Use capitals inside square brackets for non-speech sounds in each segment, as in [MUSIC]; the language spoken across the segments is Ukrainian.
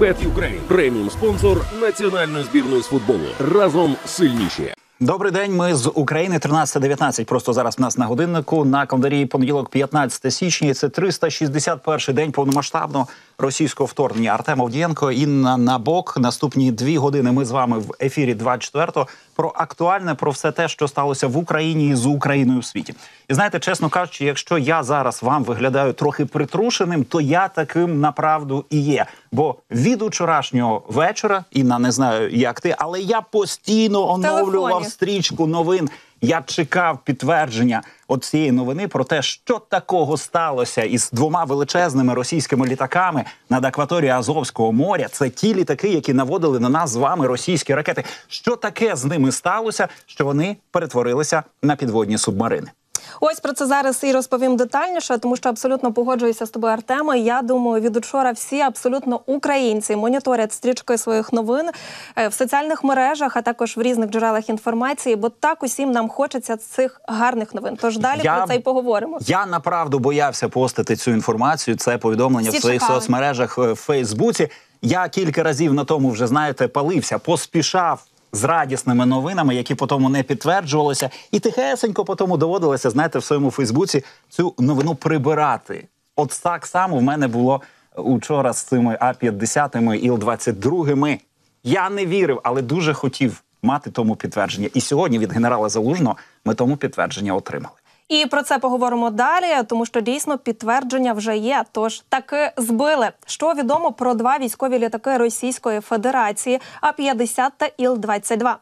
BetUkraine – преміум спонсор національної збірної з футболу. Разом сильніші. Добрий день. Ми з України 13.19. Просто зараз в нас на годиннику на календарі понеділок, 15 січня. Це 361 день повномасштабного російського вторгнення. Артем Овдієнко, Інна Набок. Наступні дві години. Ми з вами в ефірі 24-го про актуальне, про все те, що сталося в Україні і з Україною в світі. І знаєте, чесно кажучи, якщо я зараз вам виглядаю трохи притрушеним, то я таким направду і є. Бо від учорашнього вечора, Інна, не знаю, як ти, але я постійно оновлював стрічку новин. Я чекав підтвердження от цієї новини про те, що такого сталося із двома величезними російськими літаками над акваторією Азовського моря. Це ті літаки, які наводили на нас з вами російські ракети. Що таке з ними сталося, що вони перетворилися на підводні субмарини? Ось про це зараз і розповім детальніше, тому що абсолютно погоджуюся з тобою, Артема. Я думаю, від учора всі абсолютно українці моніторять стрічки своїх новин е, в соціальних мережах, а також в різних джерелах інформації, бо так усім нам хочеться цих гарних новин. Тож далі Я- про це й поговоримо. Я направду боявся постити цю інформацію. Це повідомлення Всі в своїх чекали. соцмережах е, в Фейсбуці. Я кілька разів на тому вже знаєте палився, поспішав. З радісними новинами, які потім не підтверджувалися, і тихесенько потім доводилося, знаєте, в своєму Фейсбуці цю новину прибирати. От так само в мене було учора з цими А-50 Іл-22. Я не вірив, але дуже хотів мати тому підтвердження. І сьогодні від генерала Залужного ми тому підтвердження отримали. І про це поговоримо далі, тому що дійсно підтвердження вже є. Тож таки збили. Що відомо про два військові літаки Російської Федерації А-50 та Іл-22.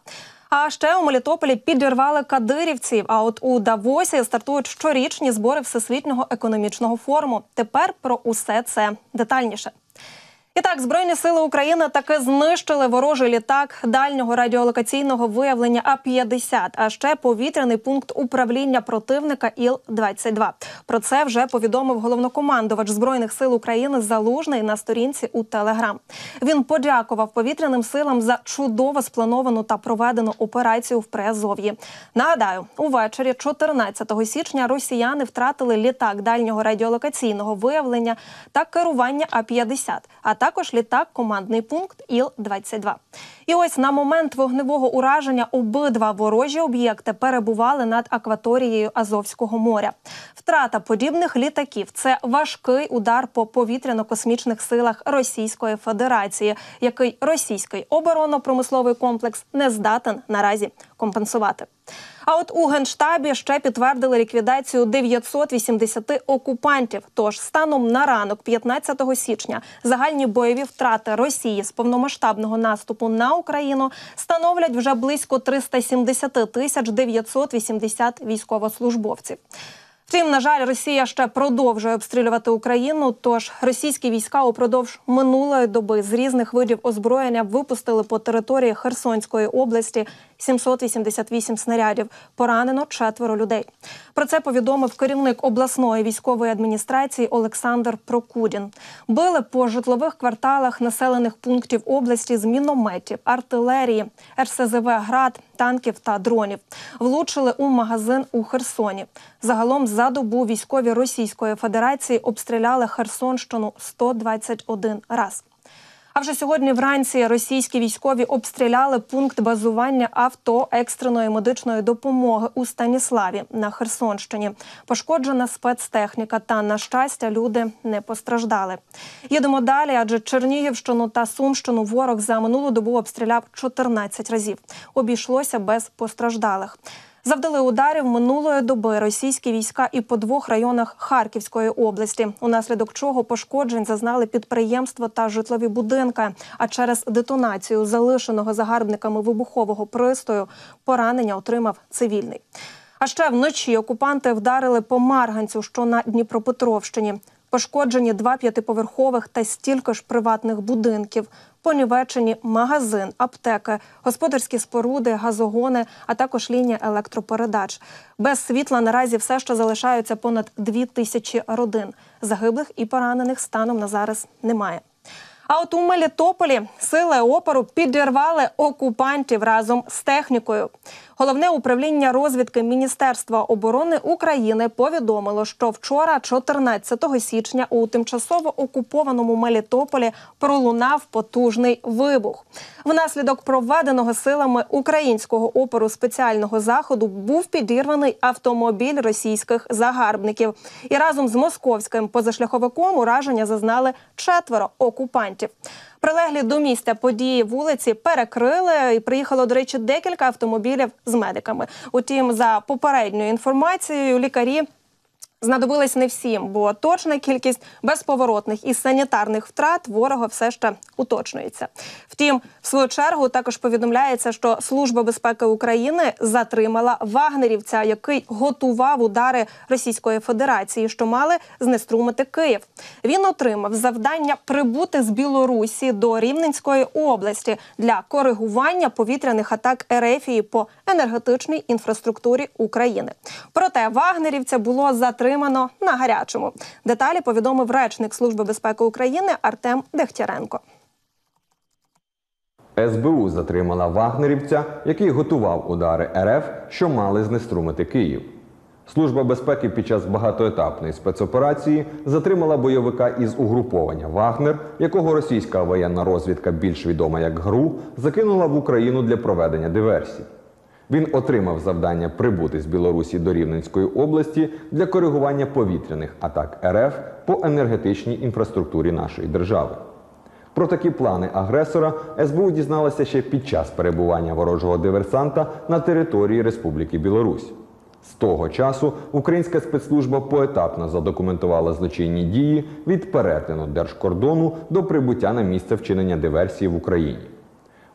А ще у Мелітополі підірвали кадирівців. А от у Давосі стартують щорічні збори Всесвітнього економічного форуму. Тепер про усе це детальніше. І так, збройні сили України таки знищили ворожий літак дальнього радіолокаційного виявлення А-50, а ще повітряний пункт управління противника Іл-22. Про це вже повідомив головнокомандувач збройних сил України Залужний на сторінці у Телеграм. Він подякував повітряним силам за чудово сплановану та проведену операцію в Приазов'ї. Нагадаю, увечері 14 січня росіяни втратили літак дальнього радіолокаційного виявлення та керування А-50, а також літак командний пункт Іл-22. І ось на момент вогневого ураження обидва ворожі об'єкти перебували над акваторією Азовського моря. Втрата подібних літаків це важкий удар по повітряно-космічних силах Російської Федерації, який російський оборонно-промисловий комплекс не здатен наразі компенсувати. А от у генштабі ще підтвердили ліквідацію 980 окупантів. Тож станом на ранок, 15 січня, загальні бойові втрати Росії з повномасштабного наступу на Україну становлять вже близько 370 тисяч 980 військовослужбовців. Втім, на жаль, Росія ще продовжує обстрілювати Україну. Тож російські війська упродовж минулої доби з різних видів озброєння випустили по території Херсонської області 788 снарядів. Поранено четверо людей. Про це повідомив керівник обласної військової адміністрації Олександр Прокудін. Били по житлових кварталах населених пунктів області з мінометів, артилерії, РСЗВ град, танків та дронів. Влучили у магазин у Херсоні. Загалом за добу військові Російської Федерації обстріляли Херсонщину 121 раз. А вже сьогодні вранці російські військові обстріляли пункт базування авто екстреної медичної допомоги у Станіславі на Херсонщині. Пошкоджена спецтехніка та, на щастя, люди не постраждали. Їдемо далі, адже Чернігівщину та Сумщину ворог за минулу добу обстріляв 14 разів. Обійшлося без постраждалих. Завдали ударів минулої доби російські війська і по двох районах Харківської області, унаслідок чого пошкоджень зазнали підприємства та житлові будинки. А через детонацію залишеного загарбниками вибухового пристрою поранення отримав цивільний. А ще вночі окупанти вдарили по Марганцю, що на Дніпропетровщині. Пошкоджені два п'ятиповерхових та стільки ж приватних будинків. Понівечені магазин, аптеки, господарські споруди, газогони, а також лінія електропередач. Без світла наразі все ще залишаються понад дві тисячі родин. Загиблих і поранених станом на зараз немає. А от у Мелітополі сили опору підірвали окупантів разом з технікою. Головне управління розвідки Міністерства оборони України повідомило, що вчора, 14 січня, у тимчасово окупованому Мелітополі пролунав потужний вибух. Внаслідок проведеного силами українського опору спеціального заходу був підірваний автомобіль російських загарбників. І разом з московським позашляховиком ураження зазнали четверо окупантів. Прилеглі до місця події вулиці перекрили і приїхало, до речі, декілька автомобілів з медиками. Утім, за попередньою інформацією, лікарі. Знадобились не всім, бо точна кількість безповоротних і санітарних втрат ворога все ще уточнюється. Втім, в свою чергу також повідомляється, що Служба безпеки України затримала вагнерівця, який готував удари Російської Федерації, що мали знеструмити Київ. Він отримав завдання прибути з Білорусі до Рівненської області для коригування повітряних атак Ерефії по енергетичній інфраструктурі України. Проте вагнерівця було затримано на гарячому. Деталі повідомив речник Служби безпеки України Артем Дегтяренко. СБУ затримала вагнерівця, який готував удари РФ, що мали знеструмити Київ. Служба безпеки під час багатоетапної спецоперації затримала бойовика із угруповання Вагнер, якого російська воєнна розвідка, більш відома як ГРУ, закинула в Україну для проведення диверсій. Він отримав завдання прибути з Білорусі до Рівненської області для коригування повітряних атак РФ по енергетичній інфраструктурі нашої держави. Про такі плани агресора СБУ дізналася ще під час перебування ворожого диверсанта на території Республіки Білорусь. З того часу українська спецслужба поетапно задокументувала злочинні дії від перетину держкордону до прибуття на місце вчинення диверсії в Україні.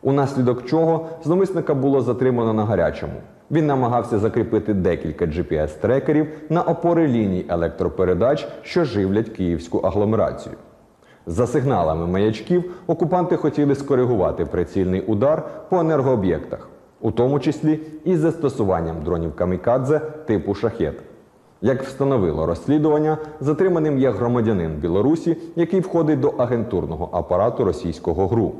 Унаслідок чого зловмисника було затримано на гарячому. Він намагався закріпити декілька GPS-трекерів на опори ліній електропередач, що живлять київську агломерацію. За сигналами маячків окупанти хотіли скоригувати прицільний удар по енергооб'єктах, у тому числі із застосуванням дронів камікадзе типу шахет. Як встановило розслідування, затриманим є громадянин Білорусі, який входить до агентурного апарату російського ГРУ.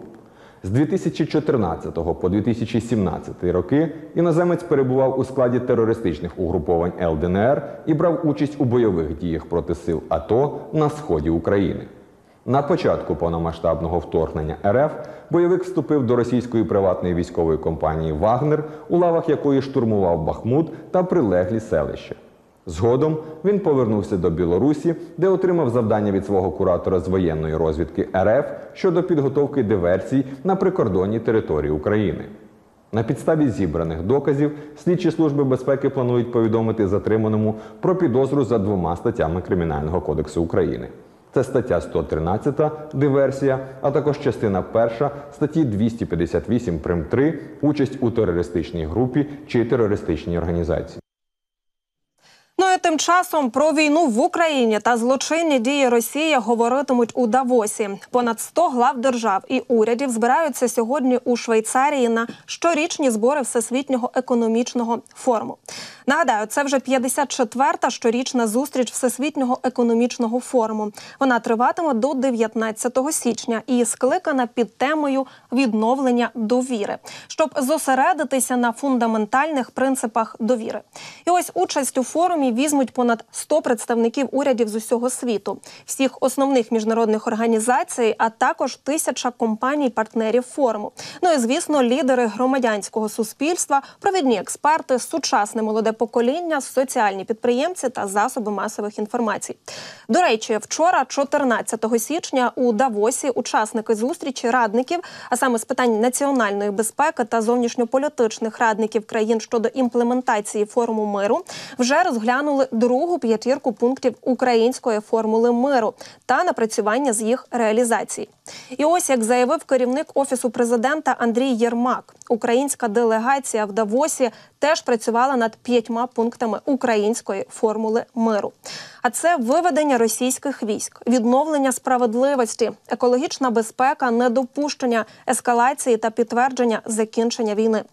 З 2014 по 2017 роки іноземець перебував у складі терористичних угруповань ЛДНР і брав участь у бойових діях проти сил АТО на сході України. На початку повномасштабного вторгнення РФ бойовик вступив до російської приватної військової компанії Вагнер, у лавах якої штурмував Бахмут та прилеглі селища. Згодом він повернувся до Білорусі, де отримав завдання від свого куратора з воєнної розвідки РФ щодо підготовки диверсій на прикордонній території України. На підставі зібраних доказів слідчі служби безпеки планують повідомити затриманому про підозру за двома статтями Кримінального кодексу України. Це стаття 113 диверсія, а також частина 1 статті 258 прим 3 участь у терористичній групі чи терористичній організації. Ну і тим часом про війну в Україні та злочинні дії Росії говоритимуть у Давосі. Понад 100 глав держав і урядів збираються сьогодні у Швейцарії на щорічні збори Всесвітнього економічного форуму. Нагадаю, це вже 54-та щорічна зустріч Всесвітнього економічного форуму. Вона триватиме до 19 січня і скликана під темою відновлення довіри, щоб зосередитися на фундаментальних принципах довіри. І ось участь у форумі візьмуть понад 100 представників урядів з усього світу, всіх основних міжнародних організацій, а також тисяча компаній-партнерів форуму. Ну і звісно, лідери громадянського суспільства, провідні експерти, сучасне молоде покоління, соціальні підприємці та засоби масових інформацій. До речі, вчора, 14 січня, у Давосі, учасники зустрічі радників, а саме з питань національної безпеки та зовнішньополітичних радників країн щодо імплементації форуму миру, вже розглянули другу п'ятірку пунктів української формули миру та напрацювання з їх реалізації. І ось як заявив керівник офісу президента Андрій Єрмак, українська делегація в Давосі теж працювала над п'ятьма пунктами української формули миру. А це виведення російських військ, відновлення справедливості, екологічна безпека, недопущення ескалації та підтвердження закінчення війни.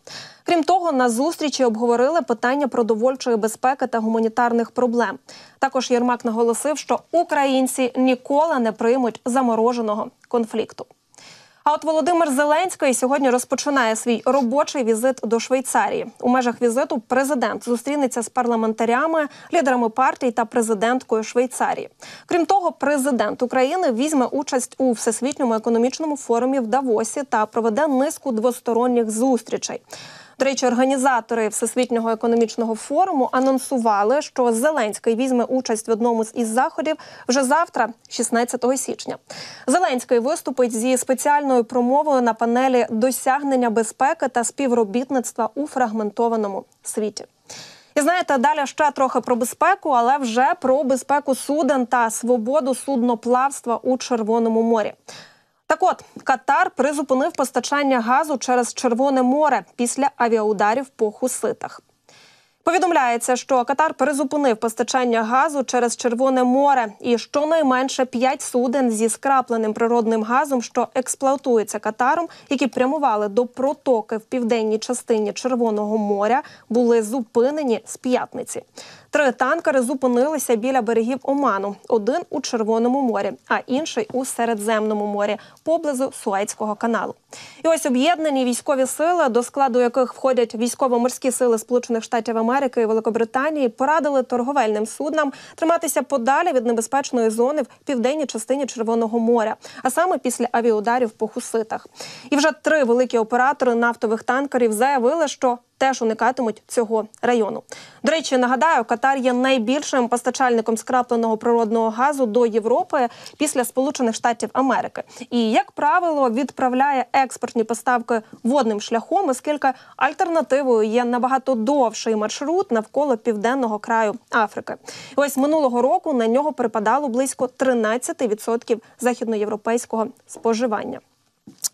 Крім того, на зустрічі обговорили питання продовольчої безпеки та гуманітарних проблем. Також Єрмак наголосив, що українці ніколи не приймуть замороженого конфлікту. А от Володимир Зеленський сьогодні розпочинає свій робочий візит до Швейцарії. У межах візиту президент зустрінеться з парламентарями, лідерами партій та президенткою Швейцарії. Крім того, президент України візьме участь у всесвітньому економічному форумі в Давосі та проведе низку двосторонніх зустрічей. До речі, організатори Всесвітнього економічного форуму анонсували, що Зеленський візьме участь в одному із заходів вже завтра, 16 січня. Зеленський виступить зі спеціальною промовою на панелі досягнення безпеки та співробітництва у фрагментованому світі. І знаєте, далі ще трохи про безпеку, але вже про безпеку суден та свободу судноплавства у Червоному морі. Так от Катар призупинив постачання газу через Червоне море після авіаударів по хуситах. Повідомляється, що Катар перезупинив постачання газу через Червоне море, і щонайменше п'ять суден зі скрапленим природним газом, що експлуатується Катаром, які прямували до протоки в південній частині Червоного моря, були зупинені з п'ятниці. Три танкери зупинилися біля берегів Оману: один у Червоному морі, а інший у Середземному морі, поблизу Суецького каналу. І ось об'єднані військові сили, до складу яких входять військово-морські сили Сполучених Штатів Америки і Великобританії, порадили торговельним суднам триматися подалі від небезпечної зони в південній частині Червоного моря, а саме після авіаударів по хуситах. І вже три великі оператори нафтових танкерів заявили, що теж уникатимуть цього району. До речі, нагадаю, Катар є найбільшим постачальником скрапленого природного газу до Європи після Сполучених Штатів Америки. І як правило, відправляє експортні поставки водним шляхом, оскільки альтернативою є набагато довший маршрут навколо південного краю Африки. І ось минулого року на нього припадало близько 13% західноєвропейського споживання.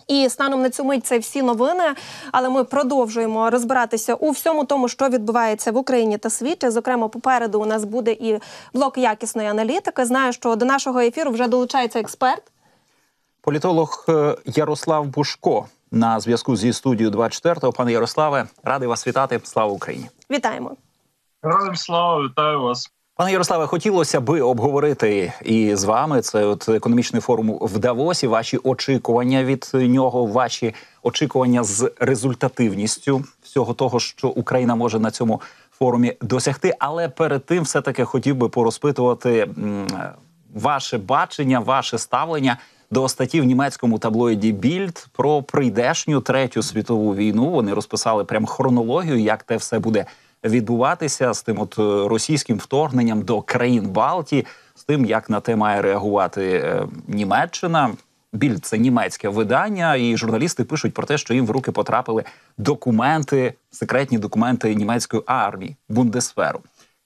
І станом на цю мить це всі новини. Але ми продовжуємо розбиратися у всьому тому, що відбувається в Україні та світі. Зокрема, попереду у нас буде і блок якісної аналітики. Знаю, що до нашого ефіру вже долучається експерт. Політолог е, Ярослав Бушко на зв'язку зі студією 24 Пане Ярославе, радий вас вітати. Слава Україні! Вітаємо! Героям слава, вітаю вас. Пане Ярославе, хотілося би обговорити і з вами це от економічний форум в Давосі. Ваші очікування від нього, ваші очікування з результативністю всього того, що Україна може на цьому форумі досягти. Але перед тим, все таки хотів би порозпитувати ваше бачення, ваше ставлення до статті в німецькому таблоїді Більд про прийдешню третю світову війну. Вони розписали прям хронологію, як те все буде відбуватися з тим, от е, російським вторгненням до країн Балтії, з тим, як на те має реагувати е, Німеччина. Більд це німецьке видання, і журналісти пишуть про те, що їм в руки потрапили документи, секретні документи німецької армії Бундесферу.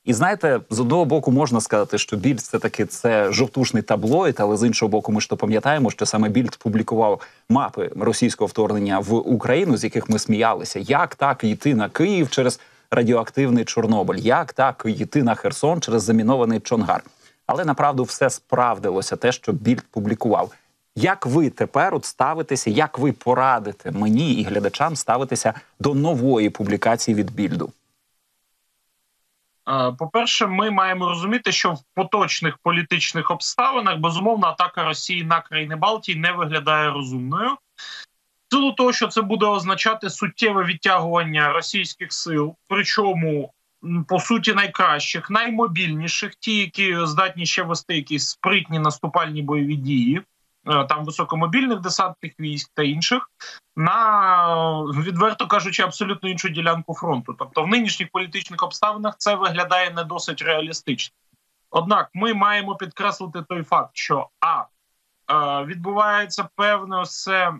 І знаєте, з одного боку можна сказати, що більд це таки це жовтушний таблоїд, але з іншого боку, ми ж то пам'ятаємо, що саме більд публікував мапи російського вторгнення в Україну, з яких ми сміялися. Як так йти на Київ через радіоактивний Чорнобиль? Як так йти на Херсон через замінований Чонгар? Але направду все справдилося, те, що більд публікував. Як ви тепер от ставитеся, як ви порадите мені і глядачам ставитися до нової публікації від більду? Е, По-перше, ми маємо розуміти, що в поточних політичних обставинах безумовно атака Росії на країни Балтії не виглядає розумною. Силу того, що це буде означати суттєве відтягування російських сил, причому по суті найкращих, наймобільніших, ті, які здатні ще вести якісь спритні наступальні бойові дії, е, там високомобільних десантних військ та інших, на відверто кажучи, абсолютно іншу ділянку фронту. Тобто, в нинішніх політичних обставинах це виглядає не досить реалістично. Однак, ми маємо підкреслити той факт, що а е, відбувається певне це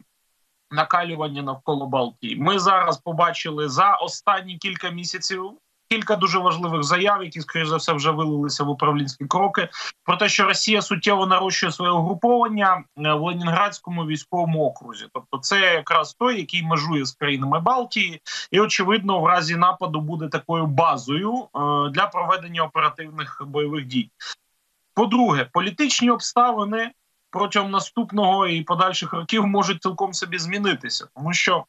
накалювання навколо Балтії. Ми зараз побачили за останні кілька місяців. Кілька дуже важливих заяв, які скоріш за все вже вилилися в управлінські кроки, про те, що Росія суттєво нарощує своє угруповання е, в Ленінградському військовому окрузі. Тобто, це якраз той, який межує з країнами Балтії, і очевидно, в разі нападу буде такою базою е, для проведення оперативних бойових дій. По-друге, політичні обставини протягом наступного і подальших років можуть цілком собі змінитися, тому що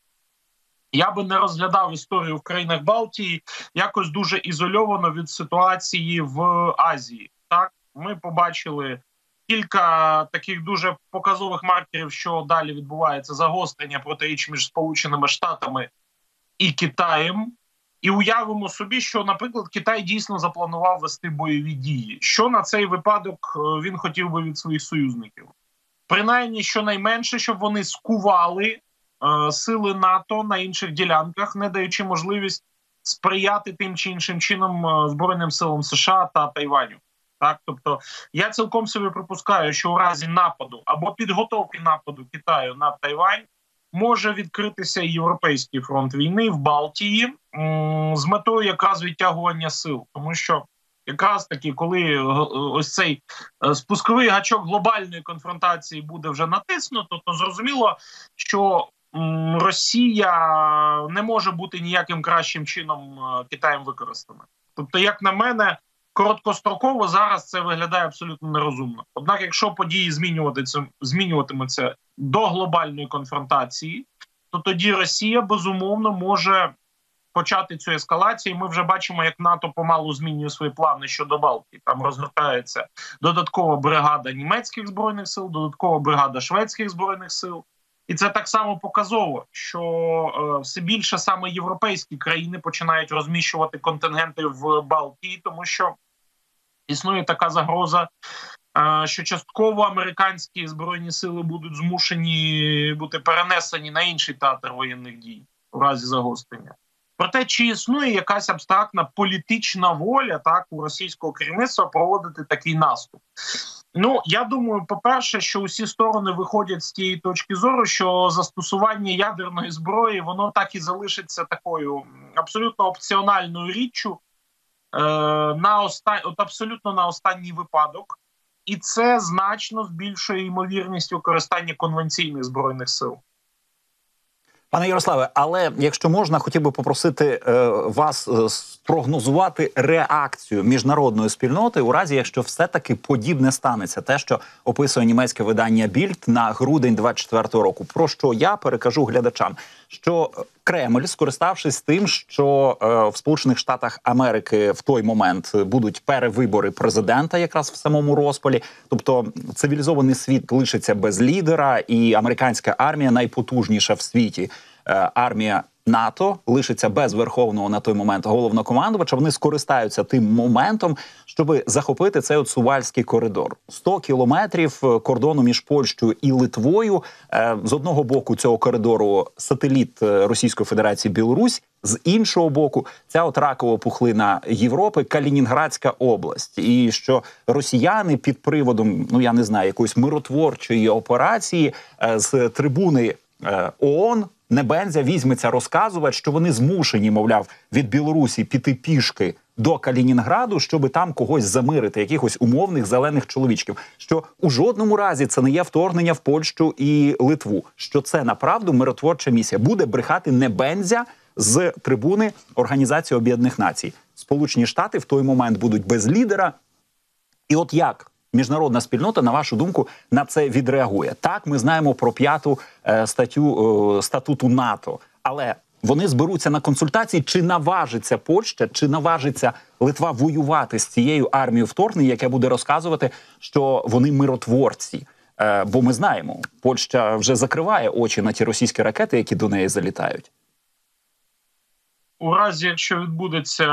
я би не розглядав історію в країнах Балтії якось дуже ізольовано від ситуації в Азії. Так, ми побачили кілька таких дуже показових маркерів, що далі відбувається загострення протиріч між Сполученими Штатами і Китаєм. І уявимо собі, що, наприклад, Китай дійсно запланував вести бойові дії. Що на цей випадок е, він хотів би від своїх союзників? Принаймні, щонайменше, щоб вони скували е, сили НАТО на інших ділянках, не даючи можливість сприяти тим чи іншим чином е, Збройним силам США та Тайваню. Так, тобто я цілком собі припускаю, що у разі нападу або підготовки нападу Китаю на Тайвань може відкритися європейський фронт війни в Балтії з метою якраз відтягування сил, тому що якраз таки, коли е, ось цей е, спусковий гачок глобальної конфронтації буде вже натиснуто, то зрозуміло, що Росія не може бути ніяким кращим чином е, Китаєм використана. Тобто, як на мене, короткостроково зараз це виглядає абсолютно нерозумно. Однак, якщо події змінюватимуться, змінюватимуться до глобальної конфронтації, то тоді Росія безумовно може почати цю ескалацію. Ми вже бачимо, як НАТО помалу змінює свої плани щодо Балтії. Там розгортається додаткова бригада німецьких збройних сил, додаткова бригада шведських збройних сил. І це так само показово, що е, все більше саме європейські країни починають розміщувати контингенти в Балтії, тому що існує така загроза, е, що частково американські збройні сили будуть змушені бути перенесені на інший театр воєнних дій у разі загострення. Проте, чи існує якась абстрактна політична воля так у російського керівництва проводити такий наступ? Ну я думаю, по-перше, що усі сторони виходять з тієї точки зору, що застосування ядерної зброї воно так і залишиться такою абсолютно опціональною річчю на оста... от абсолютно на останній випадок, і це значно збільшує ймовірність використання конвенційних збройних сил. Пане Ярославе, але якщо можна, хотів би попросити е, вас е, спрогнозувати реакцію міжнародної спільноти у разі, якщо все таки подібне станеться, те, що описує німецьке видання Більд на грудень 24-го року. Про що я перекажу глядачам, що Кремль, скориставшись тим, що е, в Сполучених Штатах Америки в той момент будуть перевибори президента, якраз в самому розпалі, тобто цивілізований світ лишиться без лідера, і американська армія найпотужніша в світі. Е, армія НАТО лишиться без верховного на той момент головнокомандувача. Вони скористаються тим моментом, щоб захопити цей от сувальський коридор. 100 кілометрів е, кордону між Польщею і Литвою. Е, з одного боку цього коридору сателіт Російської Федерації Білорусь. З іншого боку, ця от ракова пухлина Європи, Калінінградська область, і що росіяни під приводом, ну я не знаю, якоїсь миротворчої операції з трибуни ООН Небензя візьметься розказувати, що вони змушені, мовляв, від Білорусі піти пішки до Калінінграду, щоб там когось замирити, якихось умовних зелених чоловічків. Що у жодному разі це не є вторгнення в Польщу і Литву. Що це направду миротворча місія буде брехати Небензя з трибуни Організації Об'єднаних Націй. Сполучені Штати в той момент будуть без лідера. І от як міжнародна спільнота, на вашу думку, на це відреагує. Так, ми знаємо про п'яту е, статтю е, статуту НАТО, але вони зберуться на консультації, чи наважиться Польща, чи наважиться Литва воювати з цією армією вторгнення, яке буде розказувати, що вони миротворці. Е, бо ми знаємо, Польща вже закриває очі на ті російські ракети, які до неї залітають у разі, якщо відбудеться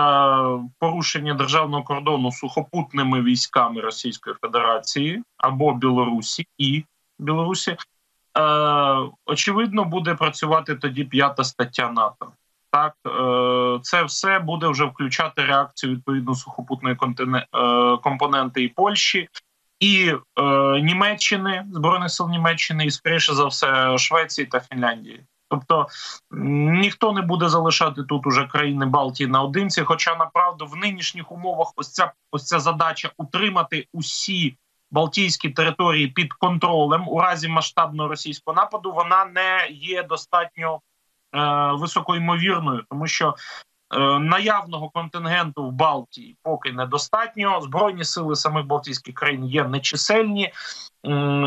порушення державного кордону сухопутними військами Російської Федерації або Білорусі і Білорусі, е, очевидно, буде працювати тоді п'ята стаття НАТО. Так, е, це все буде вже включати реакцію відповідно сухопутної контине, е, компоненти і Польщі. І е, Німеччини збройних сил Німеччини, і скоріше за все Швеції та Фінляндії. Тобто ніхто не буде залишати тут уже країни Балтії наодинці. Хоча направду в нинішніх умовах ось ця ось ця задача утримати усі Балтійські території під контролем у разі масштабного російського нападу, вона не є достатньо е, високоймовірною, тому що е, наявного контингенту в Балтії поки недостатньо. Збройні сили самих Балтійських країн є нечисельні,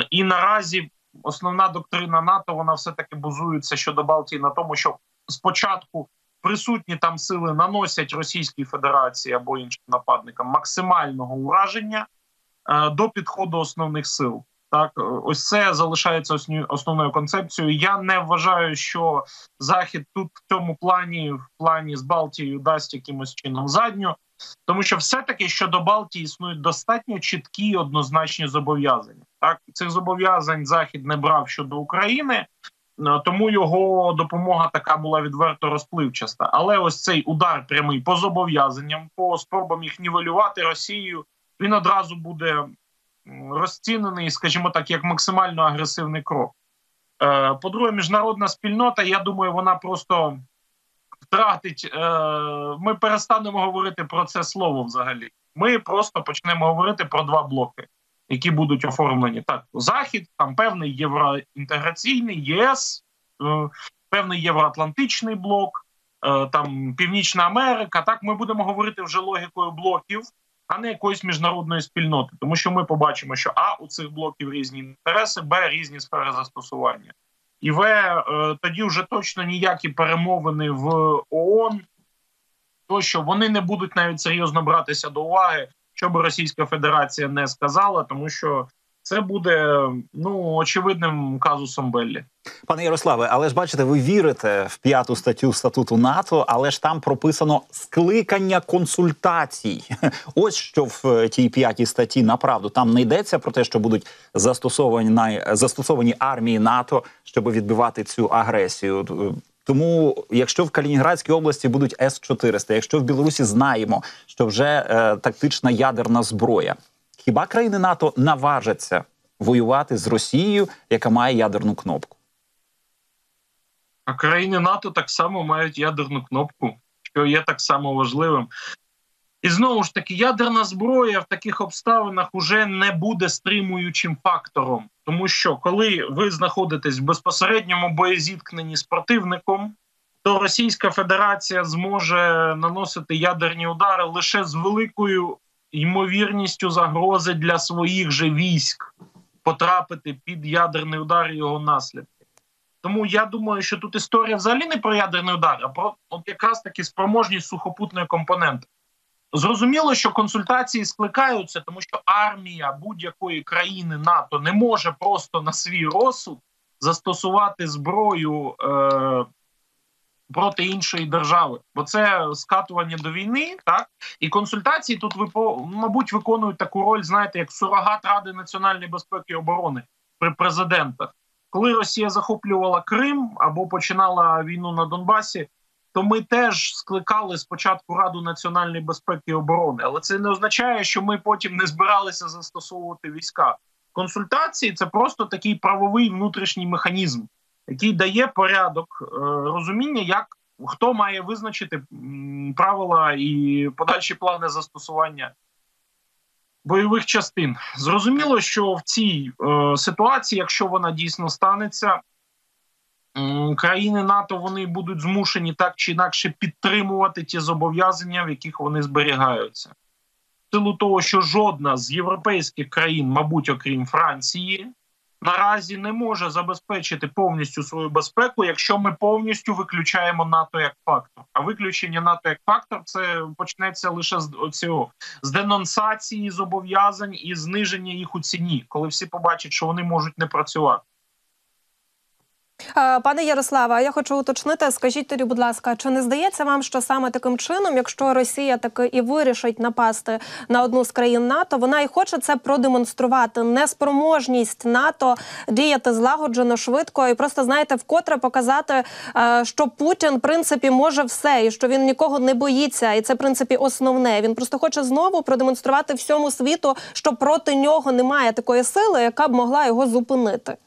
і наразі основна доктрина НАТО вона все таки базується щодо Балтії на тому, що спочатку присутні там сили наносять Російській Федерації або іншим нападникам максимального ураження. е, до підходу основних сил. Так, е, ось це залишається основною- концепцією. Я не вважаю, що захід тут в цьому плані, в плані з Балтією, дасть якимось чином задню, тому що все-таки щодо Балтії існують достатньо чіткі однозначні зобов'язання. Так, цих зобов'язань захід не брав щодо України. е, Тому його допомога така була відверто розпливчаста. Але ось цей удар прямий по зобов'язанням, по спробам їх нівелювати Росію, він одразу буде розцінений, скажімо так, як максимально агресивний крок. Е, По-друге, міжнародна спільнота, я думаю, вона просто втратить. е, Ми перестанемо говорити про це слово взагалі. Ми просто почнемо говорити про два блоки, які будуть оформлені. Так, захід, там певний євроінтеграційний, ЄС, е, певний євроатлантичний блок, е, там Північна Америка. Так, ми будемо говорити вже логікою блоків а не якоїсь міжнародної спільноти, тому що ми побачимо, що а у цих блоків різні інтереси, б різні сфери застосування, і в е, тоді вже точно ніякі перемовини в ООН, то що вони не будуть навіть серйозно братися до уваги, що би Російська Федерація не сказала, тому що це буде ну очевидним казусом Беллі. Пане Ярославе, але ж бачите, ви вірите в п'яту статтю статуту НАТО, але ж там прописано скликання консультацій. [LAUGHS] Ось що в е, тій п'ятій статті направду там не йдеться про те, що будуть застосовані застосовані армії НАТО, щоб відбивати цю агресію. Тому, якщо в Калінінградській області будуть С 400 якщо в Білорусі знаємо, що вже е, тактична ядерна зброя, хіба країни НАТО наважаться воювати з Росією, яка має ядерну кнопку? А країни НАТО так само мають ядерну кнопку, що є так само важливим. І знову ж таки, ядерна зброя в таких обставинах уже не буде стримуючим фактором, тому що коли ви знаходитесь в безпосередньому боєзіткненні з противником, то Російська Федерація зможе наносити ядерні удари лише з великою ймовірністю загрози для своїх же військ потрапити під ядерний удар і його наслідки. Тому я думаю, що тут історія взагалі не про ядерний удар, а про от якраз таки спроможність сухопутної компоненти. Зрозуміло, що консультації скликаються, тому що армія будь-якої країни НАТО не може просто на свій розсуд застосувати зброю е, проти іншої держави, бо це скатування до війни, так і консультації тут випо, мабуть виконують таку роль, знаєте, як сурогат Ради національної безпеки і оборони при президентах. Коли Росія захоплювала Крим або починала війну на Донбасі, то ми теж скликали спочатку Раду національної безпеки і оборони, але це не означає, що ми потім не збиралися застосовувати війська. Консультації це просто такий правовий внутрішній механізм, який дає порядок е, розуміння, як хто має визначити правила і подальші плани застосування бойових частин. Зрозуміло, що в цій е, ситуації, якщо вона дійсно станеться, країни НАТО вони будуть змушені так чи інакше підтримувати ті зобов'язання, в яких вони зберігаються. В силу того, що жодна з європейських країн, мабуть, окрім Франції, наразі не може забезпечити повністю свою безпеку, якщо ми повністю виключаємо НАТО як фактор. А виключення НАТО як фактор це почнеться лише з цього з денонсації зобов'язань і зниження їх у ціні, коли всі побачать, що вони можуть не працювати. Е, Пане Ярославе, я хочу уточнити. Скажіть тоді, будь ласка, чи не здається вам, що саме таким чином, якщо Росія таки і вирішить напасти на одну з країн НАТО, вона і хоче це продемонструвати неспроможність НАТО діяти злагоджено, швидко і просто знаєте, вкотре показати, е, що Путін в принципі може все, і що він нікого не боїться, і це в принципі основне. Він просто хоче знову продемонструвати всьому світу, що проти нього немає такої сили, яка б могла його зупинити.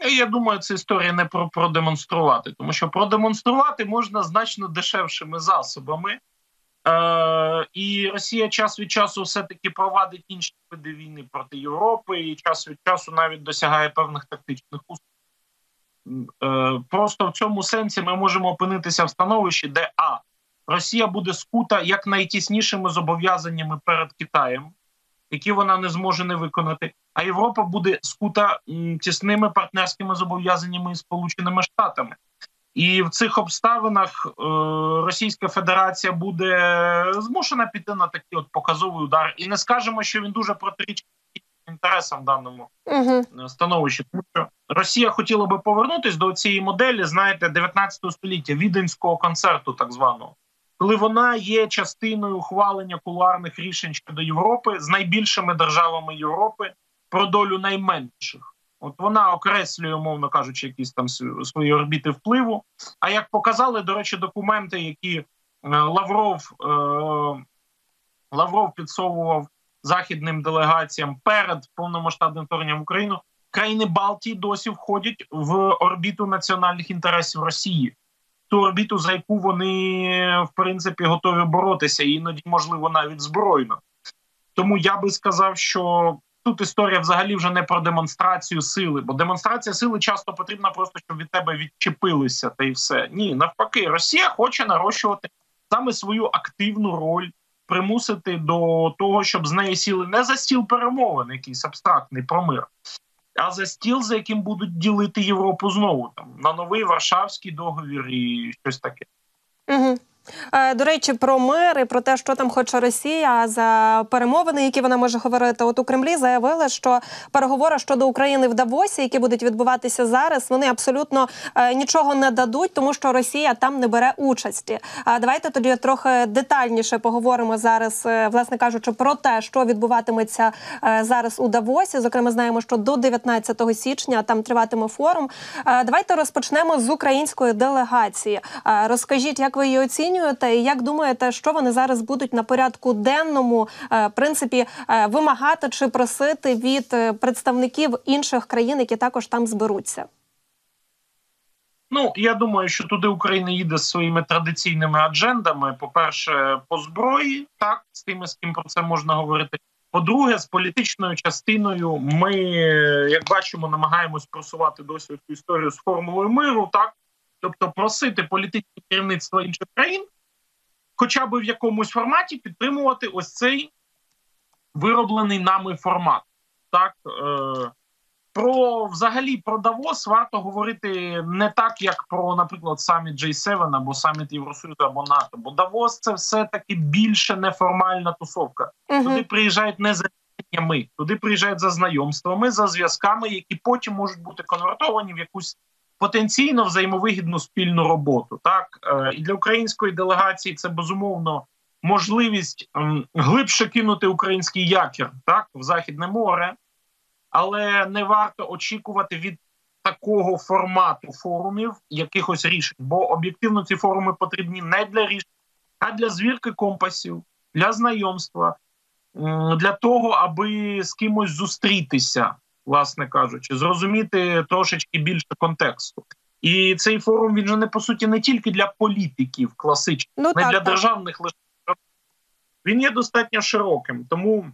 Я думаю, це історія не про продемонструвати, тому що продемонструвати можна значно дешевшими засобами. Е, І Росія час від часу все-таки провадить інші види війни проти Європи, і час від часу навіть досягає певних тактичних успіхів. Е, Просто в цьому сенсі ми можемо опинитися в становищі, де А. Росія буде скута як найтіснішими зобов'язаннями перед Китаєм, які вона не зможе не виконати. А Європа буде скута тісними партнерськими зобов'язаннями із Сполученими Штатами. І в цих обставинах е, Російська Федерація буде змушена піти на такий от показовий удар. І не скажемо, що він дуже протирічить інтересам в даному Угу. е, становищі. Тому що Росія хотіла би повернутися до цієї моделі, знаєте, 19 століття віденського концерту, так званого, коли вона є частиною ухвалення кулуарних рішень щодо Європи з найбільшими державами Європи про долю найменших. От вона окреслює, умовно кажучи, якісь там свої орбіти впливу. А як показали, до речі, документи, які е, Лавров, е, Лавров підсовував західним делегаціям перед повномасштабним вторгненням в Україну, країни Балтії досі входять в орбіту національних інтересів Росії, ту орбіту, за яку вони в принципі готові боротися, іноді можливо навіть збройно. Тому я би сказав, що тут історія взагалі вже не про демонстрацію сили, бо демонстрація сили часто потрібна просто, щоб від тебе відчепилися, та й все. Ні, навпаки, Росія хоче нарощувати саме свою активну роль, примусити до того, щоб з неї сіли не за стіл перемовин, якийсь абстрактний про мир, а за стіл, за яким будуть ділити Європу знову там на новий Варшавський договір і щось таке. Угу. Е, До речі, про мир і про те, що там хоче Росія за перемовини, які вона може говорити. От у Кремлі заявили, що переговори щодо України в Давосі, які будуть відбуватися зараз, вони абсолютно е, нічого не дадуть, тому що Росія там не бере участі. А давайте тоді трохи детальніше поговоримо зараз, е, власне кажучи, про те, що відбуватиметься зараз у Давосі. Зокрема, знаємо, що до 19 січня там триватиме форум. Давайте розпочнемо з української делегації. Розкажіть, як ви її оцінюєте, і як думаєте, що вони зараз будуть на порядку денному, е, в принципі, е, вимагати чи просити від е, представників інших країн, які також там зберуться? Ну я думаю, що туди Україна їде з своїми традиційними аджендами. По-перше, по зброї, так з тими, з ким про це можна говорити. По-друге, з політичною частиною ми, як бачимо, намагаємось просувати досі історію з формулою миру, так тобто просити політичне керівництво інших країн, хоча б в якомусь форматі підтримувати ось цей вироблений нами формат. Так е, про взагалі про Давос варто говорити не так, як про, наприклад, саміт J7 або саміт Євросоюзу або НАТО. Бо Давос це все таки більше неформальна тусовка. Туди приїжджають не за рішеннями, туди приїжджають за знайомствами, за зв'язками, які потім можуть бути конвертовані в якусь потенційно взаємовигідну спільну роботу. Так? Е, і для української делегації це безумовно можливість ем, глибше кинути український якір так? В західне море, але не варто очікувати від такого формату форумів якихось рішень, бо об'єктивно ці форуми потрібні не для рішень, а для звірки компасів, для знайомства, для того, аби з кимось зустрітися, власне кажучи, зрозуміти трошечки більше контексту. І цей форум він же не по суті не тільки для політиків класичних, Ну, не так, для так. державних лише. Він є достатньо широким. Тому,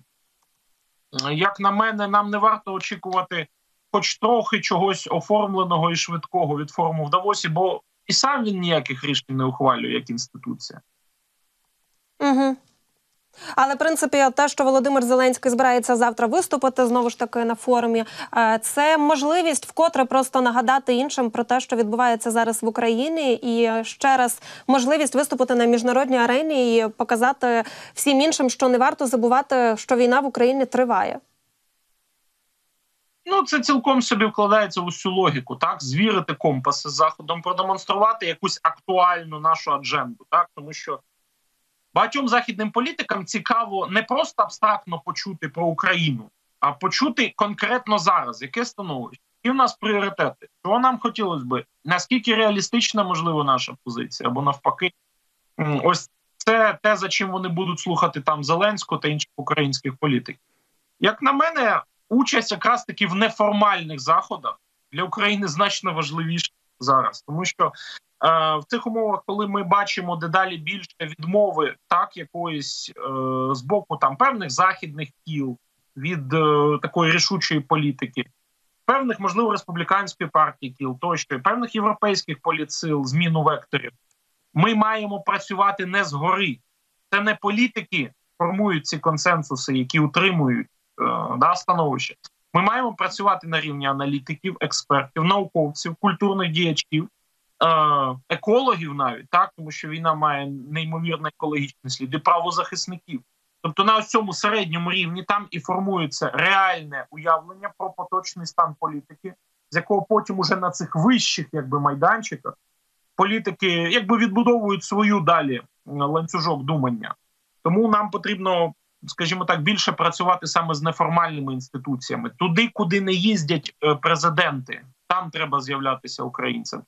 як на мене, нам не варто очікувати хоч трохи чогось оформленого і швидкого від форуму в Давосі, бо і сам він ніяких рішень не ухвалює як інституція. Угу. Але в принципі, те, що Володимир Зеленський збирається завтра виступити знову ж таки на форумі, е, це можливість вкотре просто нагадати іншим про те, що відбувається зараз в Україні, і ще раз можливість виступити на міжнародній арені і показати всім іншим, що не варто забувати, що війна в Україні триває. Ну, це цілком собі вкладається в усю логіку, так? Звірити компаси з заходом, продемонструвати якусь актуальну нашу адженду, так? Тому що багатьом західним політикам цікаво не просто абстрактно почути про Україну, а почути конкретно зараз, яке становище, які в нас пріоритети, що нам хотілося би, наскільки реалістична можливо наша позиція, або навпаки, ось це те, за чим вони будуть слухати там Зеленського та інших українських політиків. Як на мене, участь якраз таки в неформальних заходах для України значно важливіша зараз, тому що в цих умовах, коли ми бачимо дедалі більше відмови, так якоїсь е, з боку там певних західних кіл від е, такої рішучої політики, певних, можливо, республіканської партії кіл, тощо певних європейських політсил, зміну векторів, ми маємо працювати не згори. Це не політики формують ці консенсуси, які утримують е, да, становище. Ми маємо працювати на рівні аналітиків, експертів, науковців, культурних діячів, екологів, навіть так, тому що війна має неймовірно екологічні сліди, правозахисників. Тобто на цьому середньому рівні там і формується реальне уявлення про поточний стан політики, з якого потім уже на цих вищих, якби майданчиках, політики якби відбудовують свою далі ланцюжок думання. Тому нам потрібно, скажімо так, більше працювати саме з неформальними інституціями, туди, куди не їздять е, президенти. Там треба з'являтися українцям.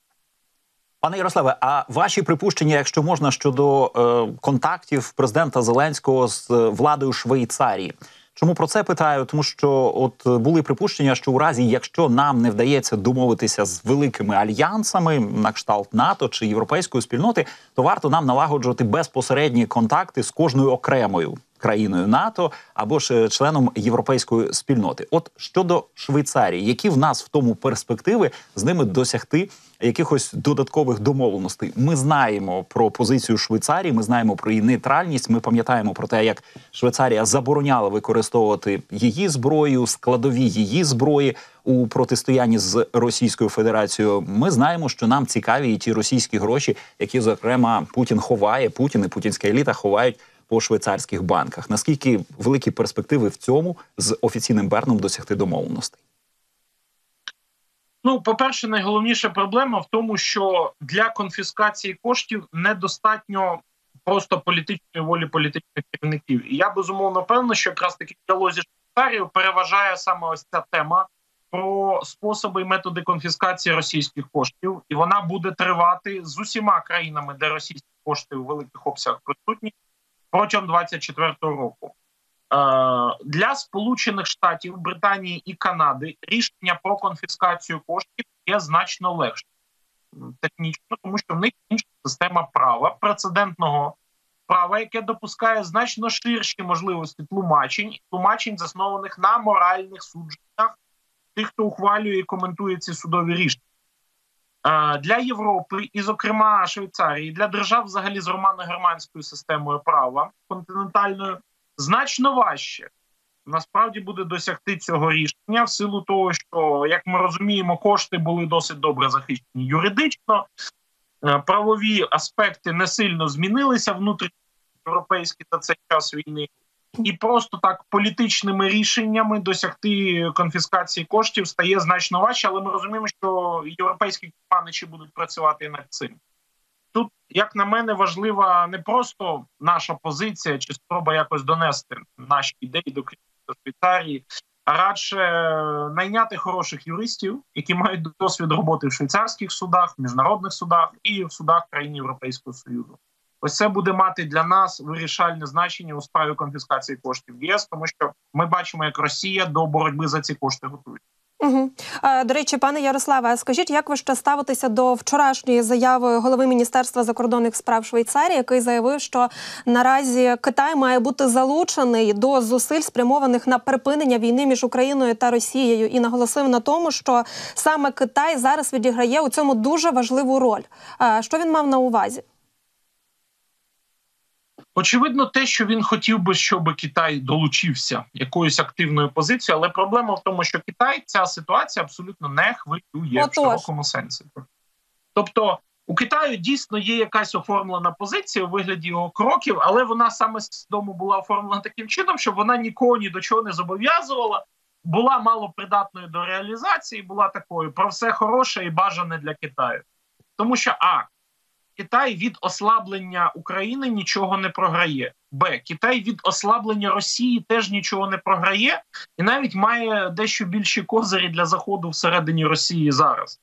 Пане Ярославе, а ваші припущення, якщо можна, щодо е, контактів президента Зеленського з е, владою Швейцарії? Чому про це питаю? Тому що от е, були припущення, що у разі, якщо нам не вдається домовитися з великими альянсами, на кшталт НАТО чи європейської спільноти, то варто нам налагоджувати безпосередні контакти з кожною окремою країною НАТО або ж е, членом європейської спільноти. От щодо Швейцарії, які в нас в тому перспективи з ними досягти якихось додаткових домовленостей? Ми знаємо про позицію Швейцарії, ми знаємо про її нейтральність. Ми пам'ятаємо про те, як Швейцарія забороняла використовувати її зброю, складові її зброї. У протистоянні з Російською Федерацією ми знаємо, що нам цікаві і ті російські гроші, які зокрема Путін ховає, Путін і путінська еліта ховають по швейцарських банках. Наскільки великі перспективи в цьому з офіційним Берном досягти домовленостей? Ну, по-перше, найголовніша проблема в тому, що для конфіскації коштів недостатньо просто політичної волі політичних керівників. І я безумовно певна, що якраз таки в діалозі Швейцарію переважає саме ось ця тема про способи і методи конфіскації російських коштів, і вона буде тривати з усіма країнами, де російські кошти у великих обсягах присутні протягом 2024 року. Е, для Сполучених Штатів, Британії і Канади рішення про конфіскацію коштів є значно легше технічно, тому що в них інша система права прецедентного права, яке допускає значно ширші можливості тлумачень тлумачень, заснованих на моральних судженнях тих, хто ухвалює і коментує ці судові рішення. Для Європи, і, зокрема, Швейцарії, для держав, взагалі, з романо-германською системою права континентальною, значно важче насправді буде досягти цього рішення в силу того, що як ми розуміємо, кошти були досить добре захищені юридично, е, правові аспекти не сильно змінилися внутрішньоєвропейські за цей час війни і просто так політичними рішеннями досягти конфіскації коштів стає значно важче, але ми розуміємо, що європейські компанії будуть працювати над цим. Тут, як на мене, важлива не просто наша позиція чи спроба якось донести наші ідеї до Швейцарії, а радше найняти хороших юристів, які мають досвід роботи в швейцарських судах, міжнародних судах і в судах країн Європейського Союзу. Ось це буде мати для нас вирішальне значення у справі конфіскації коштів ЄС, тому що ми бачимо, як Росія до боротьби за ці кошти готує. Угу. До речі, пане Ярославе, скажіть, як ви ще ставитеся до вчорашньої заяви голови міністерства закордонних справ Швейцарії, який заявив, що наразі Китай має бути залучений до зусиль, спрямованих на припинення війни між Україною та Росією, і наголосив на тому, що саме Китай зараз відіграє у цьому дуже важливу роль. Що він мав на увазі? Очевидно, те, що він хотів би, щоб Китай долучився якоюсь активною позицією, але проблема в тому, що Китай ця ситуація абсолютно не хвилює Отож. в широкому сенсі. Тобто у Китаю дійсно є якась оформлена позиція у вигляді його кроків, але вона саме свідомо була оформлена таким чином, щоб вона нікого ні до чого не зобов'язувала, була мало придатною до реалізації, була такою про все хороше і бажане для Китаю, тому що а Китай від ослаблення України нічого не програє. Б. Китай від ослаблення Росії теж нічого не програє, і навіть має дещо більші козирі для заходу всередині Росії зараз.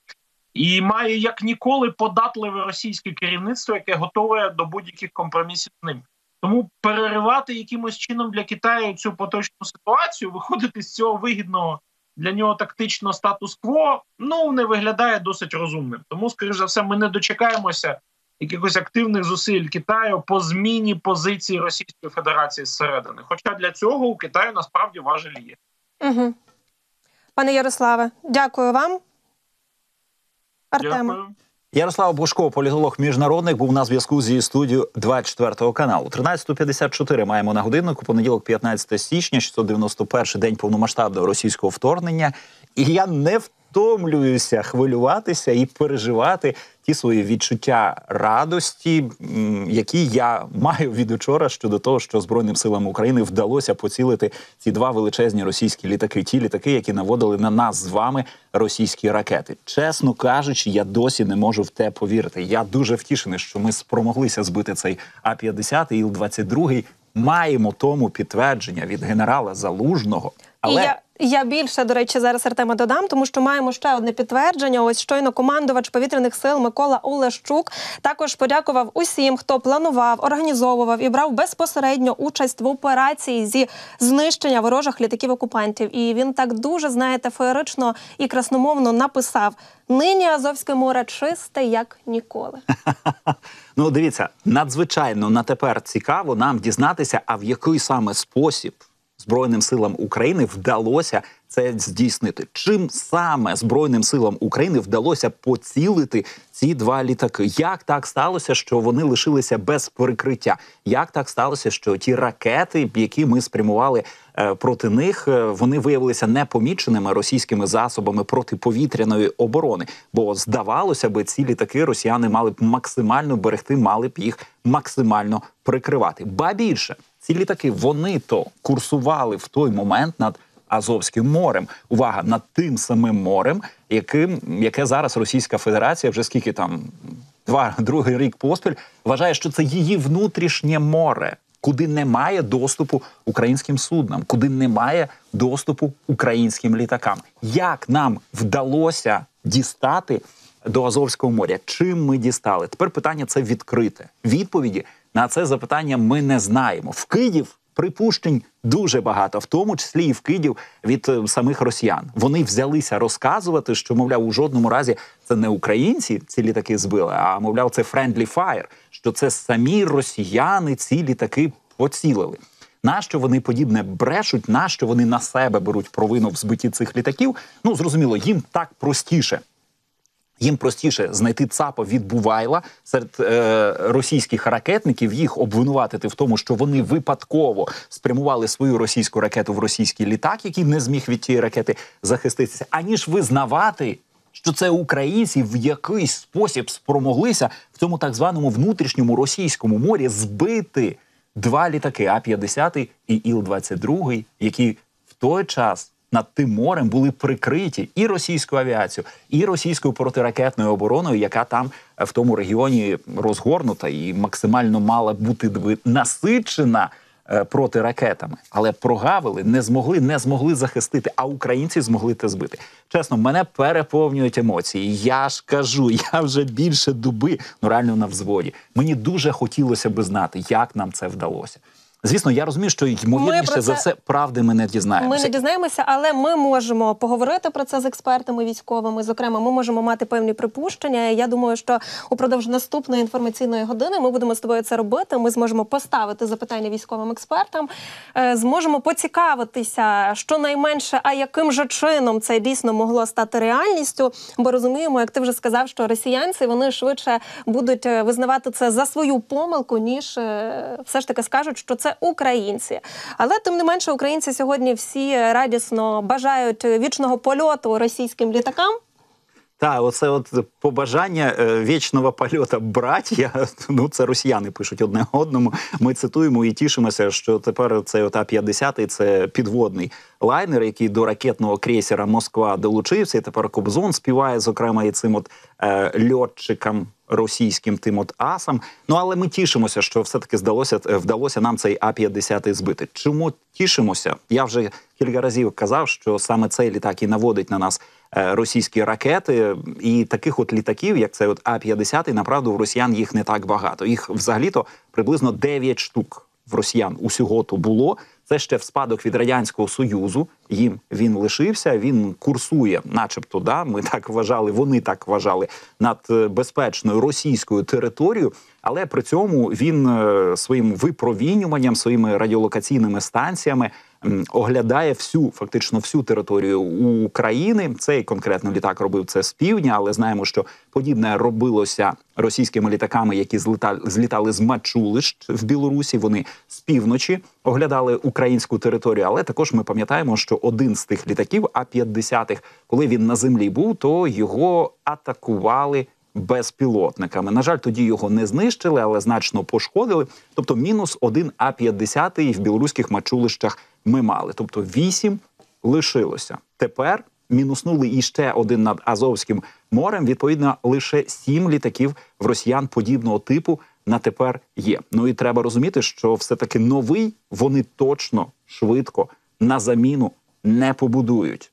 І має як ніколи податливе російське керівництво, яке готове до будь-яких компромісів з ним. Тому переривати якимось чином для Китаю цю поточну ситуацію, виходити з цього вигідного для нього тактично статус-кво, ну не виглядає досить розумним. Тому, скоріш за все, ми не дочекаємося якихось активних зусиль Китаю по зміні позиції Російської Федерації зсередини. Хоча для цього у Китаю насправді важелі є. Угу. Пане Ярославе, дякую вам. Артема. Дякую. Ярослав Бушко, політолог міжнародник, був на зв'язку зі студією 24 каналу. 13.54 маємо на годиннику. Понеділок, 15 січня, 691 день повномасштабного російського вторгнення. І я не втомлююся хвилюватися і переживати ті свої відчуття радості, які я маю від учора щодо того, що Збройним силам України вдалося поцілити ці два величезні російські літаки. Ті літаки, які наводили на нас з вами російські ракети. Чесно кажучи, я досі не можу в те повірити. Я дуже втішений, що ми спромоглися збити цей А-50 і Іл-22. Маємо тому підтвердження від генерала Залужного. Але І я, я більше, до речі, зараз Артема додам, тому що маємо ще одне підтвердження. Ось щойно командувач повітряних сил Микола Олещук також подякував усім, хто планував, організовував і брав безпосередньо участь в операції зі знищення ворожих літаків окупантів. І він так дуже знаєте феєрично і красномовно написав: нині Азовське море чисте як ніколи. [LAUGHS] Ну, дивіться, надзвичайно на тепер цікаво нам дізнатися, а в який саме спосіб Збройним силам України вдалося це здійснити. Чим саме Збройним силам України вдалося поцілити ці два літаки? Як так сталося, що вони лишилися без перекриття? Як так сталося, що ті ракети, які ми спрямували е, проти них, е, вони виявилися непоміченими російськими засобами протиповітряної оборони? Бо здавалося би, ці літаки росіяни мали б максимально берегти, мали б їх максимально прикривати. Ба більше ці літаки вони то курсували в той момент над Азовським морем. Увага над тим самим морем, яким яке зараз Російська Федерація вже скільки там два другий рік поспіль вважає, що це її внутрішнє море. Куди немає доступу українським суднам, куди немає доступу українським літакам. Як нам вдалося дістати до Азовського моря? Чим ми дістали? Тепер питання це відкрите. Відповіді на це запитання ми не знаємо. В Київ припущень дуже багато, в тому числі і вкидів від е, самих росіян. Вони взялися розказувати, що мовляв у жодному разі це не українці ці літаки збили, а мовляв, це friendly fire, що це самі росіяни ці літаки поцілили. Нащо вони подібне брешуть? Нащо вони на себе беруть провину в збитті цих літаків? Ну зрозуміло, їм так простіше. Їм простіше знайти ЦАПа від Бувайла серед е, російських ракетників, їх обвинуватити в тому, що вони випадково спрямували свою російську ракету в російський літак, який не зміг від тієї ракети захиститися, аніж визнавати, що це українці в якийсь спосіб спромоглися в цьому так званому внутрішньому російському морі збити два літаки А-50 і Іл-22, які в той час над тим морем були прикриті і російською авіацією, і російською протиракетною обороною, яка там е, в тому регіоні розгорнута і максимально мала бути насичена е, протиракетами. Але прогавили, не змогли, не змогли захистити, а українці змогли те збити. Чесно, мене переповнюють емоції. Я ж кажу, [LAUGHS] я вже більше дуби, ну реально на взводі. Мені дуже хотілося би знати, як нам це вдалося. Звісно, я розумію, що ймовірніше про за все правди ми не Ми не дізнаємося, але ми можемо поговорити про це з експертами військовими. Зокрема, ми можемо мати певні припущення. Я думаю, що упродовж наступної інформаційної години ми будемо з тобою це робити. Ми зможемо поставити запитання військовим експертам, е, зможемо поцікавитися щонайменше, а яким же чином це дійсно могло стати реальністю. Бо розуміємо, як ти вже сказав, що росіянці вони швидше будуть е, визнавати це за свою помилку, ніж е, все ж таки скажуть, що це українці. Але тим не менше, українці сьогодні всі радісно бажають вічного польоту російським літакам. Так, оце от побажання е, вічного польоту браття. [LAUGHS] Ну це росіяни пишуть одне одному. Ми цитуємо і тішимося, що тепер цей от А-50 – це підводний лайнер, який до ракетного крейсера Москва долучився. І тепер Кобзон співає, зокрема, і цим от е, льотчикам російським тим от асам. Ну але ми тішимося, що все-таки здалося е, вдалося нам цей А-50 збити. Чому тішимося? Я вже кілька разів казав, що саме цей літак і наводить на нас російські ракети, і таких от літаків, як цей от А-50, направду в росіян їх не так багато. Їх взагалі-то приблизно 9 штук в росіян усього то було. Це ще в спадок від радянського союзу. Їм він лишився. Він курсує, начебто, да ми так вважали. Вони так вважали над е, безпечною російською територією. Але при цьому він е, своїм випромінюванням, своїми радіолокаційними станціями оглядає всю фактично всю територію України. Цей конкретно літак робив це з півдня, але знаємо, що подібне робилося російськими літаками, які злітали, злітали з Мачулищ в Білорусі. Вони з півночі оглядали українську територію. Але також ми пам'ятаємо, що один з тих літаків, а 50-х, коли він на землі був, то його атакували безпілотниками. На жаль, тоді його не знищили, але значно пошкодили. Тобто, мінус один а 50 в білоруських мачулищах ми мали. Тобто, вісім лишилося. Тепер мінуснули іще один над Азовським морем. Відповідно, лише сім літаків в росіян подібного типу на тепер є. Ну і треба розуміти, що все таки новий вони точно швидко на заміну не побудують.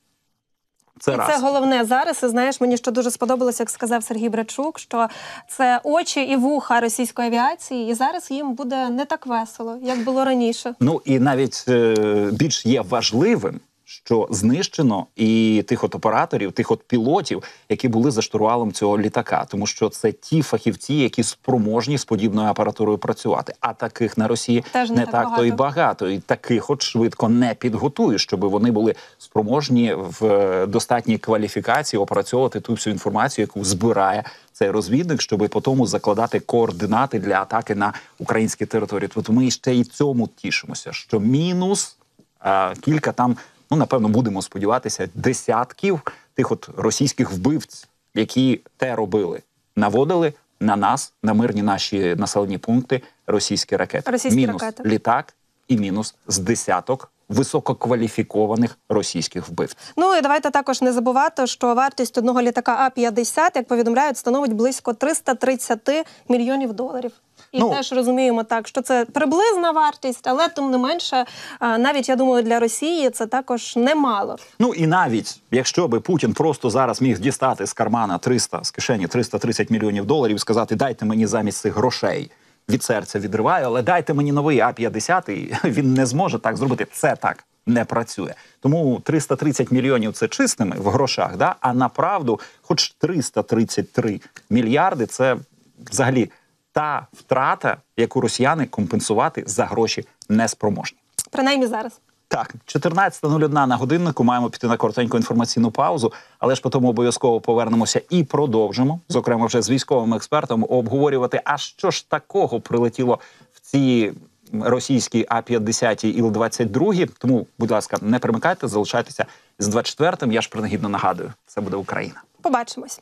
Це І раз. це головне зараз. І знаєш, мені що дуже сподобалося, як сказав Сергій Брачук, що це очі і вуха російської авіації, і зараз їм буде не так весело, як було раніше. Ну і навіть е, більш є важливим, що знищено і тих от операторів, тих от пілотів, які були за штурвалом цього літака, тому що це ті фахівці, які спроможні з подібною апаратурою працювати. А таких на Росії Теж не не так так то і багато. і таких от швидко не підготуєш, щоб вони були спроможні в е, достатній кваліфікації опрацьовувати ту всю інформацію, яку збирає цей розвідник, щоб потім закладати координати для атаки на українські території. Тобто ми ще й цьому тішимося, що мінус а, кілька там, ну напевно, будемо сподіватися, десятків тих от російських вбивць, які те робили, наводили на нас, на мирні наші населені пункти, російські ракети. Російські мінус ракети. літак і мінус з десяток висококваліфікованих російських вбивць. Ну і давайте також не забувати, що вартість одного літака А-50, як повідомляють, становить близько 330 мільйонів доларів. І Ну, теж розуміємо так, що це приблизна вартість, але тим не менше, навіть я думаю, для Росії це також немало. Ну і навіть якщо би Путін просто зараз міг дістати з кармана 300, з кишені 330 мільйонів доларів і сказати, дайте мені замість цих грошей. Від серця відриваю, але дайте мені новий А-50, і [LAUGHS] він не зможе так зробити. Це так не працює. Тому 330 мільйонів це чистими в грошах, да? а направду, хоч 333 мільярди це взагалі та втрата, яку росіяни компенсувати за гроші не спроможні. Принаймні зараз. Так, 14.01 на годиннику маємо піти на коротеньку інформаційну паузу, але ж потім обов'язково повернемося і продовжимо, зокрема вже з військовим експертом, обговорювати, а що ж такого прилетіло в ці російські А-50 і Іл-22. Тому, будь ласка, не примикайте, залишайтеся з 24-м. Я ж принагідно нагадую, це буде Україна. Побачимось.